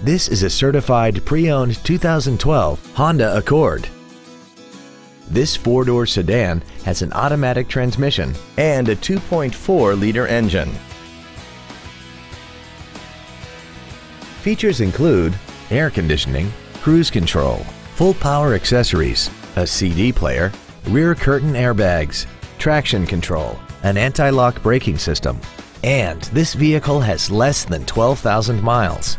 This is a certified pre-owned 2012 Honda Accord. This four-door sedan has an automatic transmission and a 2.4-liter engine. Features include air conditioning, cruise control, full power accessories, a CD player, rear curtain airbags, traction control, an anti-lock braking system, and this vehicle has less than 12,000 miles.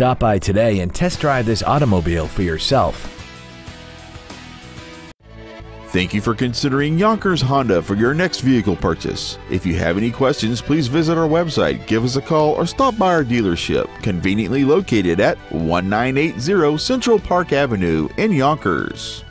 Stop by today and test drive this automobile for yourself. Thank you for considering Yonkers Honda for your next vehicle purchase. If you have any questions, please visit our website, give us a call, or stop by our dealership, conveniently located at 1980 Central Park Avenue in Yonkers.